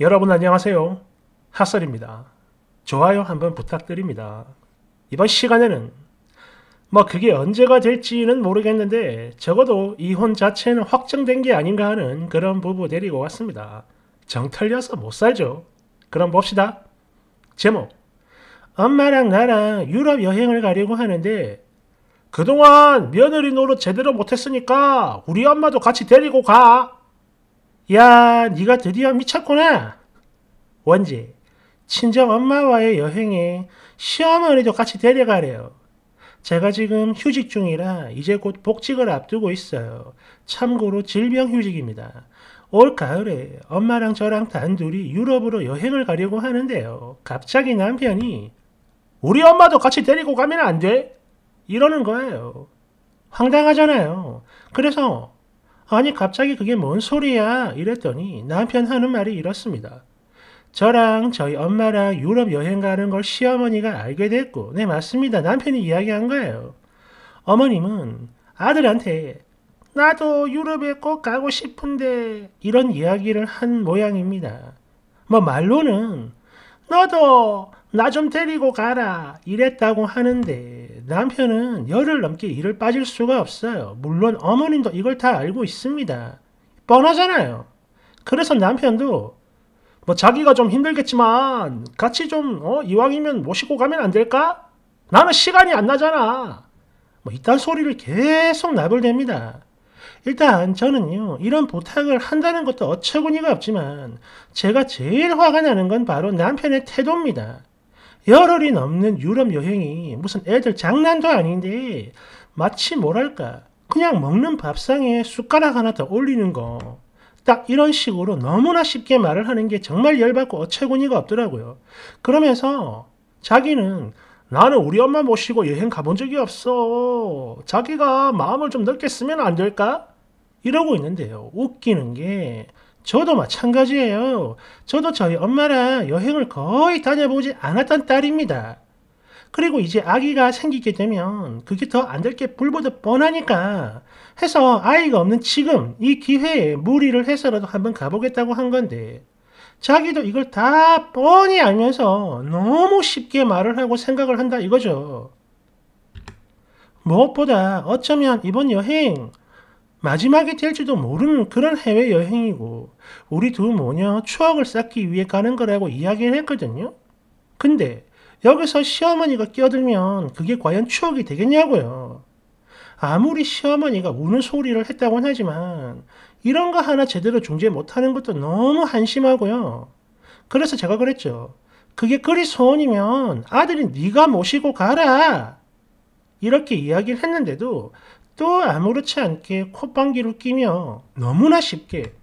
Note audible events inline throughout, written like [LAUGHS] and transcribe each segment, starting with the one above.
여러분 안녕하세요. 핫설입니다. 좋아요 한번 부탁드립니다. 이번 시간에는 뭐 그게 언제가 될지는 모르겠는데 적어도 이혼 자체는 확정된 게 아닌가 하는 그런 부부 데리고 왔습니다. 정 털려서 못 살죠. 그럼 봅시다. 제목 엄마랑 나랑 유럽 여행을 가려고 하는데 그동안 며느리 노릇 제대로 못했으니까 우리 엄마도 같이 데리고 가. 야, 네가 드디어 미쳤구나. 원지, 친정 엄마와의 여행에 시어머니도 같이 데려가래요. 제가 지금 휴직 중이라 이제 곧 복직을 앞두고 있어요. 참고로 질병 휴직입니다. 올 가을에 엄마랑 저랑 단둘이 유럽으로 여행을 가려고 하는데요. 갑자기 남편이 우리 엄마도 같이 데리고 가면 안 돼? 이러는 거예요. 황당하잖아요. 그래서 아니 갑자기 그게 뭔 소리야 이랬더니 남편 하는 말이 이렇습니다. 저랑 저희 엄마랑 유럽 여행 가는 걸 시어머니가 알게 됐고 네 맞습니다. 남편이 이야기한 거예요. 어머님은 아들한테 나도 유럽에 꼭 가고 싶은데 이런 이야기를 한 모양입니다. 뭐 말로는 너도 나 좀 데리고 가라 이랬다고 하는데 남편은 열흘 넘게 일을 빠질 수가 없어요. 물론 어머님도 이걸 다 알고 있습니다. 뻔하잖아요. 그래서 남편도 뭐 자기가 좀 힘들겠지만 같이 좀 어, 이왕이면 모시고 가면 안 될까? 나는 시간이 안 나잖아. 뭐 이딴 소리를 계속 나불댑니다. 일단 저는요 이런 부탁을 한다는 것도 어처구니가 없지만 제가 제일 화가 나는 건 바로 남편의 태도입니다. 열흘이 넘는 유럽 여행이 무슨 애들 장난도 아닌데 마치 뭐랄까 그냥 먹는 밥상에 숟가락 하나 더 올리는 거. 딱 이런 식으로 너무나 쉽게 말을 하는 게 정말 열받고 어처구니가 없더라고요. 그러면서 자기는 나는 우리 엄마 모시고 여행 가본 적이 없어. 자기가 마음을 좀 넓게 쓰면 안 될까? 이러고 있는데요. 웃기는 게 저도 마찬가지예요. 저도 저희 엄마랑 여행을 거의 다녀보지 않았던 딸입니다. 그리고 이제 아기가 생기게 되면 그게 더 안 될 게 불보듯 뻔하니까 해서 아이가 없는 지금 이 기회에 무리를 해서라도 한번 가보겠다고 한 건데 자기도 이걸 다 뻔히 알면서 너무 쉽게 말을 하고 생각을 한다 이거죠. 무엇보다 어쩌면 이번 여행 마지막이 될지도 모르는 그런 해외여행이고 우리 두 모녀 추억을 쌓기 위해 가는 거라고 이야기를 했거든요. 근데 여기서 시어머니가 끼어들면 그게 과연 추억이 되겠냐고요. 아무리 시어머니가 우는 소리를 했다곤 하지만 이런 거 하나 제대로 중재 못하는 것도 너무 한심하고요. 그래서 제가 그랬죠. 그게 그리 소원이면 아들이 네가 모시고 가라. 이렇게 이야기를 했는데도 또 아무렇지 않게 콧방귀를 끼며 너무나 쉽게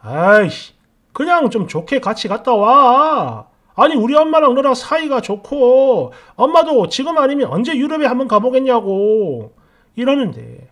아이씨 그냥 좀 좋게 같이 갔다 와. 아니 우리 엄마랑 너랑 사이가 좋고 엄마도 지금 아니면 언제 유럽에 한번 가보겠냐고 이러는데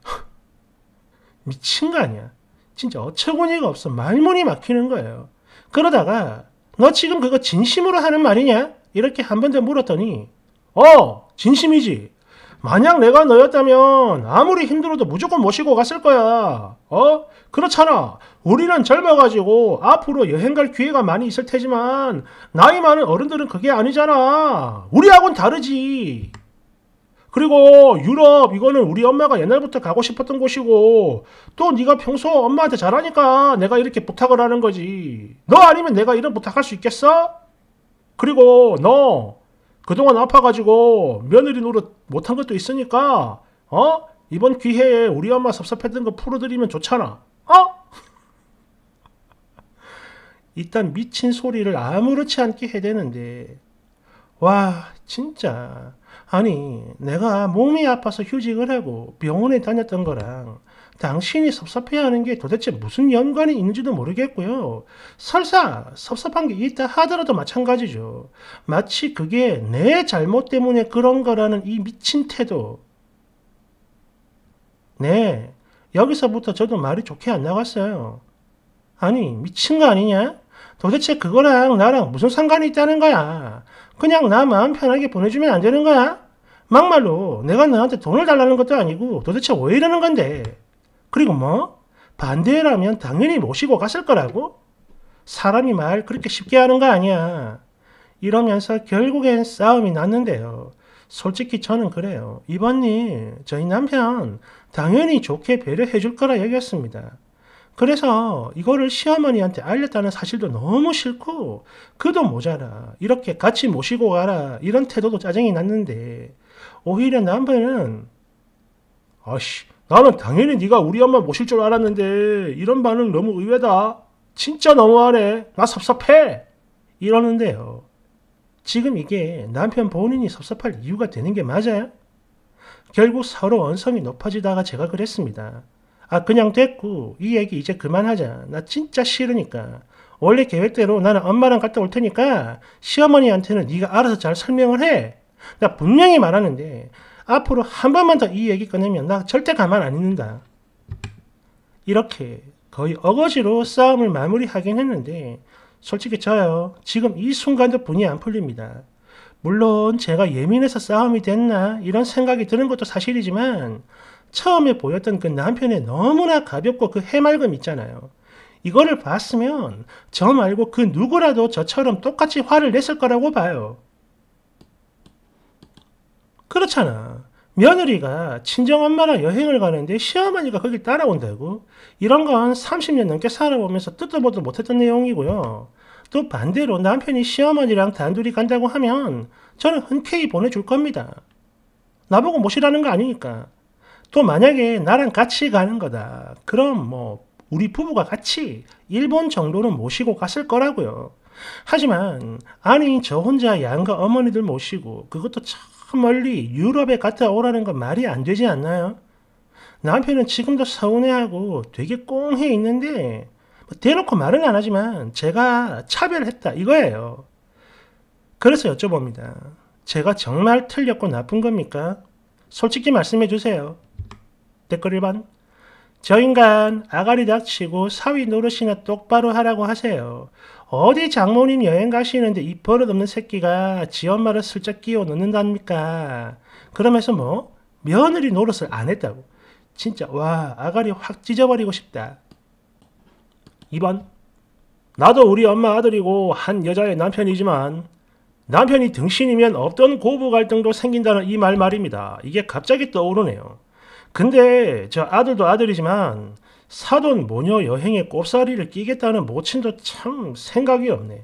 미친 거 아니야. 진짜 어처구니가 없어 말문이 막히는 거예요. 그러다가 너 지금 그거 진심으로 하는 말이냐? 이렇게 한 번 더 물었더니 어 진심이지. 만약 내가 너였다면 아무리 힘들어도 무조건 모시고 갔을 거야. 어? 그렇잖아. 우리는 젊어가지고 앞으로 여행 갈 기회가 많이 있을 테지만 나이 많은 어른들은 그게 아니잖아. 우리하고는 다르지. 그리고 유럽 이거는 우리 엄마가 옛날부터 가고 싶었던 곳이고 또 네가 평소 엄마한테 잘하니까 내가 이렇게 부탁을 하는 거지. 너 아니면 내가 이런 부탁할 수 있겠어? 그리고 너 그동안 아파가지고 며느리 노릇 못한 것도 있으니까 어 이번 기회에 우리 엄마 섭섭했던 거 풀어드리면 좋잖아. 어? [LAUGHS] 일단 미친 소리를 아무렇지 않게 해대는데 와 진짜 아니 내가 몸이 아파서 휴직을 하고 병원에 다녔던 거랑 당신이 섭섭해하는 게 도대체 무슨 연관이 있는지도 모르겠고요. 설사 섭섭한 게 있다 하더라도 마찬가지죠. 마치 그게 내 잘못 때문에 그런 거라는 이 미친 태도. 네, 여기서부터 저도 말이 좋게 안 나갔어요. 아니, 미친 거 아니냐? 도대체 그거랑 나랑 무슨 상관이 있다는 거야? 그냥 나 마음 편하게 보내주면 안 되는 거야? 막말로 내가 너한테 돈을 달라는 것도 아니고 도대체 왜 이러는 건데? 그리고 뭐? 반대라면 당연히 모시고 갔을 거라고? 사람이 말 그렇게 쉽게 하는 거 아니야. 이러면서 결국엔 싸움이 났는데요. 솔직히 저는 그래요. 이번 일 저희 남편 당연히 좋게 배려해 줄 거라 여겼습니다. 그래서 이거를 시어머니한테 알렸다는 사실도 너무 싫고 그도 모자라 이렇게 같이 모시고 가라 이런 태도도 짜증이 났는데 오히려 남편은 아씨 나는 당연히 네가 우리 엄마 모실 줄 알았는데 이런 반응 너무 의외다 진짜 너무하네 나 섭섭해 이러는데요 지금 이게 남편 본인이 섭섭할 이유가 되는 게 맞아요? 결국 서로 언성이 높아지다가 제가 그랬습니다. 아 그냥 됐고 이 얘기 이제 그만하자. 나 진짜 싫으니까. 원래 계획대로 나는 엄마랑 갔다 올 테니까 시어머니한테는 네가 알아서 잘 설명을 해. 나 분명히 말하는데 앞으로 한 번만 더 이 얘기 꺼내면 나 절대 가만 안 있는다. 이렇게 거의 어거지로 싸움을 마무리하긴 했는데 솔직히 저요 지금 이 순간도 분이 안 풀립니다. 물론 제가 예민해서 싸움이 됐나 이런 생각이 드는 것도 사실이지만 처음에 보였던 그 남편의 너무나 가볍고 그 해맑음 있잖아요. 이거를 봤으면 저 말고 그 누구라도 저처럼 똑같이 화를 냈을 거라고 봐요. 그렇잖아. 며느리가 친정엄마랑 여행을 가는데 시어머니가 거길 따라온다고? 이런 건 30년 넘게 살아보면서 뜻도 보도 못했던 내용이고요. 또 반대로 남편이 시어머니랑 단둘이 간다고 하면 저는 흔쾌히 보내줄 겁니다. 나보고 모시라는 거 아니니까. 또 만약에 나랑 같이 가는 거다. 그럼 뭐 우리 부부가 같이 일본 정도는 모시고 갔을 거라고요. 하지만 아니 저 혼자 양가 어머니들 모시고 그것도 참 멀리 유럽에 갔다 오라는 건 말이 안 되지 않나요? 남편은 지금도 서운해하고 되게 꽁해 있는데 뭐 대놓고 말은 안 하지만 제가 차별했다 이거예요. 그래서 여쭤봅니다. 제가 정말 틀렸고 나쁜 겁니까? 솔직히 말씀해 주세요. 댓글 1번. 저 인간 아가리 닥치고 사위 노릇이나 똑바로 하라고 하세요. 어디 장모님 여행 가시는데 이 버릇없는 새끼가 지 엄마를 슬쩍 끼워 넣는답니까? 그러면서 뭐 며느리 노릇을 안 했다고. 진짜 와 아가리 확 찢어버리고 싶다. 2번. 나도 우리 엄마 아들이고 한 여자의 남편이지만 남편이 등신이면 없던 고부 갈등도 생긴다는 이 말 말입니다. 이게 갑자기 떠오르네요. 근데 저 아들도 아들이지만 사돈 모녀 여행에 꼽사리를 끼겠다는 모친도 참 생각이 없네.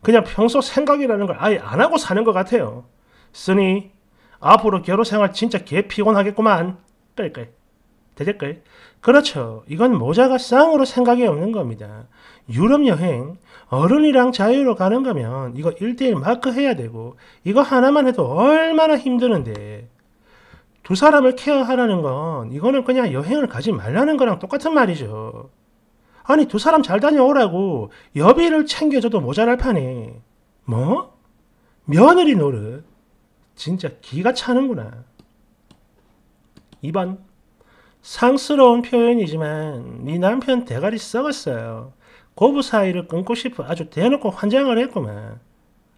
그냥 평소 생각이라는 걸 아예 안 하고 사는 것 같아요. 쓰니 앞으로 결혼 생활 진짜 개 피곤하겠구만. 끌끌. 대댓글. 그렇죠. 이건 모자가 쌍으로 생각이 없는 겁니다. 유럽 여행, 어른이랑 자유로 가는 거면 이거 1대1 마크 해야 되고, 이거 하나만 해도 얼마나 힘드는데, 두 사람을 케어하라는 건 이거는 그냥 여행을 가지 말라는 거랑 똑같은 말이죠. 아니, 두 사람 잘 다녀오라고 여비를 챙겨줘도 모자랄 판에, 뭐? 며느리 노릇. 진짜 기가 차는구나. 2번. 상스러운 표현이지만 네 남편 대가리 썩었어요. 고부 사이를 끊고 싶어 아주 대놓고 환장을 했구만.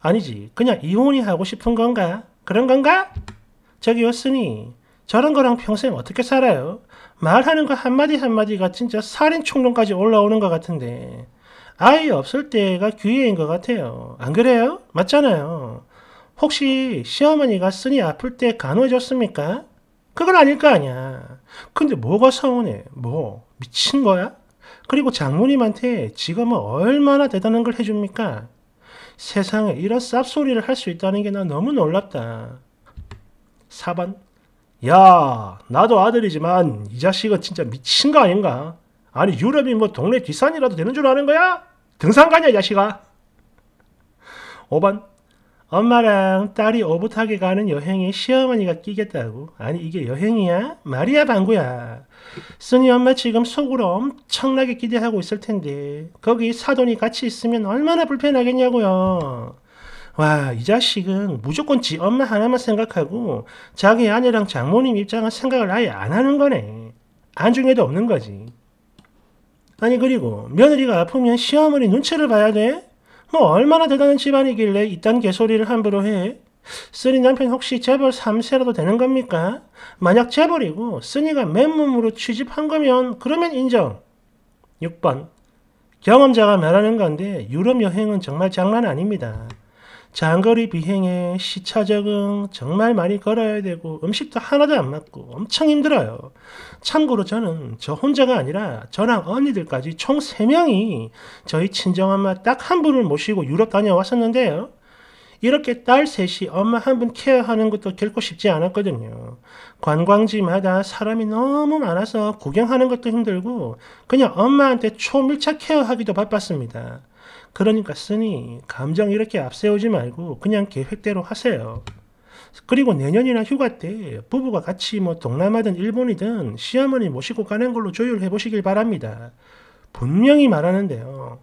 아니지 그냥 이혼이 하고 싶은 건가? 그런 건가? 왔으니 저런 거랑 평생 어떻게 살아요? 말하는 거 한마디 한마디가 진짜 살인 총론까지 올라오는 것 같은데 아이 없을 때가 기회인 것 같아요. 안 그래요? 맞잖아요. 혹시 시어머니가 쓰니 아플 때 간호해줬습니까? 그건 아닐 거 아니야. 근데 뭐가 서운해? 뭐 미친 거야? 그리고 장모님한테 뭐 얼마나 대단한 걸 해줍니까? 세상에 이런 쌉소리를 할 수 있다는 게 나 너무 놀랍다. 4번 야 나도 아들이지만 이 자식은 진짜 미친 거 아닌가? 아니 유럽이 뭐 동네 뒷산이라도 되는 줄 아는 거야? 등산 가냐 이 자식아? 5번 엄마랑 딸이 오붓하게 가는 여행에 시어머니가 끼겠다고? 아니 이게 여행이야? 말이야 방구야. 쓰니 엄마 지금 속으로 엄청나게 기대하고 있을 텐데 거기 사돈이 같이 있으면 얼마나 불편하겠냐고요. 와, 이 자식은 무조건 지 엄마 하나만 생각하고 자기 아내랑 장모님 입장은 생각을 아예 안 하는 거네. 안중에도 없는 거지. 아니 그리고 며느리가 아프면 시어머니 눈치를 봐야 돼? 뭐 얼마나 대단한 집안이길래 이딴 개소리를 함부로 해? 쓰니 남편 혹시 재벌 3세라도 되는 겁니까? 만약 재벌이고 쓰니가 맨몸으로 취집한 거면 그러면 인정. 6번 경험자가 말하는 건데 유럽 여행은 정말 장난 아닙니다. 장거리 비행에 시차 적응 정말 많이 걸어야 되고 음식도 하나도 안 맞고 엄청 힘들어요. 참고로 저는 저 혼자가 아니라 저랑 언니들까지 총 3명이 저희 친정엄마 딱 한 분을 모시고 유럽 다녀왔었는데요. 이렇게 딸 셋이 엄마 한 분 케어하는 것도 결코 쉽지 않았거든요. 관광지마다 사람이 너무 많아서 구경하는 것도 힘들고 그냥 엄마한테 초밀착 케어하기도 바빴습니다. 그러니까 쓰니 감정 이렇게 앞세우지 말고 그냥 계획대로 하세요. 그리고 내년이나 휴가 때 부부가 같이 뭐 동남아든 일본이든 시어머니 모시고 가는 걸로 조율해 보시길 바랍니다. 분명히 말하는데요.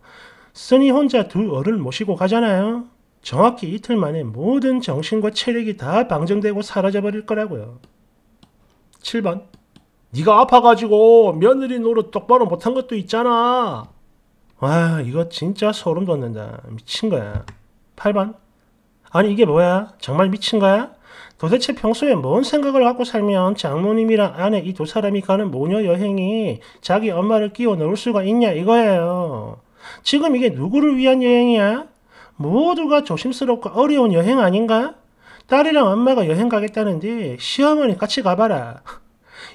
쓰니 혼자 두 어른 모시고 가잖아요. 정확히 이틀 만에 모든 정신과 체력이 다 방정되고 사라져버릴 거라고요. 7번. 네가 아파가지고 며느리 노릇 똑바로 못한 것도 있잖아. 와 이거 진짜 소름 돋는다. 미친 거야. 8번. 아니 이게 뭐야? 정말 미친 거야? 도대체 평소에 뭔 생각을 갖고 살면 장모님이랑 아내 이 두 사람이 가는 모녀 여행이 자기 엄마를 끼워 넣을 수가 있냐 이거예요. 지금 이게 누구를 위한 여행이야? 모두가 조심스럽고 어려운 여행 아닌가? 딸이랑 엄마가 여행 가겠다는데 시어머니 같이 가봐라.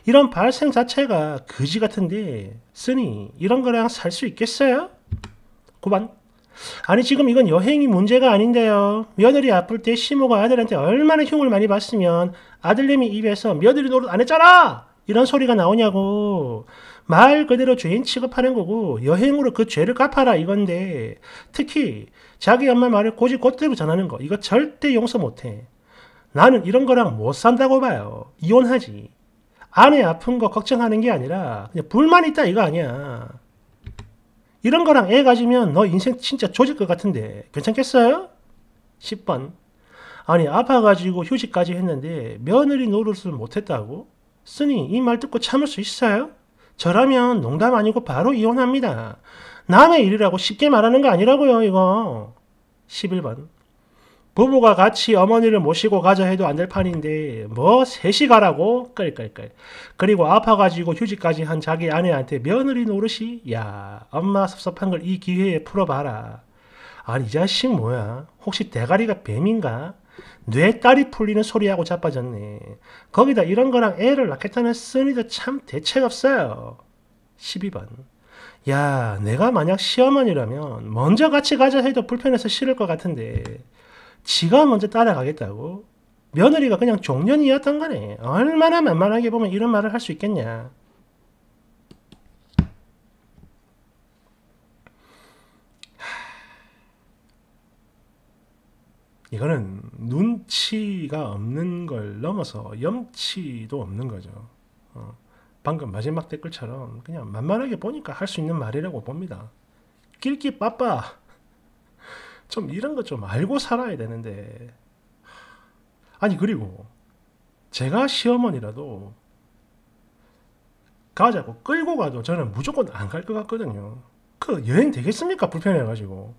이런 발생 자체가 거지 같은데 쓰니 이런 거랑 살 수 있겠어요? 9번 아니 지금 이건 여행이 문제가 아닌데요. 며느리 아플 때 시모가 아들한테 얼마나 흉을 많이 봤으면 아들내미 입에서 며느리 노릇 안 했잖아! 이런 소리가 나오냐고. 말 그대로 죄인 취급하는 거고 여행으로 그 죄를 갚아라 이건데 특히 자기 엄마 말을 고지 곧대로 전하는 거 이거 절대 용서 못해. 나는 이런 거랑 못 산다고 봐요. 이혼하지. 아내 아픈 거 걱정하는 게 아니라 그냥 불만 있다 이거 아니야. 이런 거랑 애 가지면 너 인생 진짜 조질 것 같은데 괜찮겠어요? 10번. 아니 아파가지고 휴직까지 했는데 며느리 노릇을 못했다고? 쓰니 이 말 듣고 참을 수 있어요? 저라면 농담 아니고 바로 이혼합니다. 남의 일이라고 쉽게 말하는 거 아니라고요 이거. 11번. 부부가 같이 어머니를 모시고 가자 해도 안 될 판인데 뭐 셋이 가라고? 끌끌끌 그리고 아파가지고 휴직까지 한 자기 아내한테 며느리 노릇이? 야 엄마 섭섭한 걸 이 기회에 풀어봐라. 아니 이 자식 뭐야? 혹시 대가리가 뱀인가? 뇌 딸이 풀리는 소리하고 자빠졌네. 거기다 이런 거랑 애를 낳겠다는 쓰니도 참 대책 없어요. 12번. 야 내가 만약 시어머니라면 먼저 같이 가자 해도 불편해서 싫을 것 같은데 지가 먼저 따라가겠다고? 며느리가 그냥 종년이었던 거네. 얼마나 만만하게 보면 이런 말을 할 수 있겠냐. 이거는 눈치가 없는 걸 넘어서 염치도 없는 거죠. 어, 방금 마지막 댓글처럼 그냥 만만하게 보니까 할 수 있는 말이라고 봅니다. 길기 빠빠. 좀 이런 거 좀 알고 살아야 되는데 아니 그리고 제가 시어머니라도 가자고 끌고 가도 저는 무조건 안 갈 것 같거든요. 그 여행 되겠습니까? 불편해가지고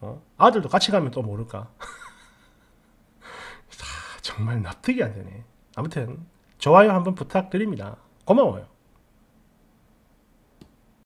어? 아들도 같이 가면 또 모를까. [LAUGHS] 정말 납득이 안 되네. 아무튼 좋아요 한번 부탁드립니다. 고마워요.